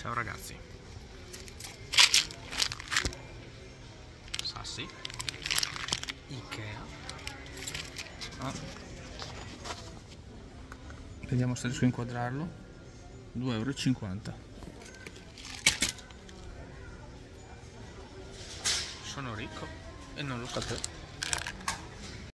Ciao ragazzi. Sassi. Ikea. Ah. Vediamo se riesco a inquadrarlo. 2,50 euro. Sono ricco e non lo sapevo.